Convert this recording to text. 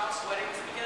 house wedding this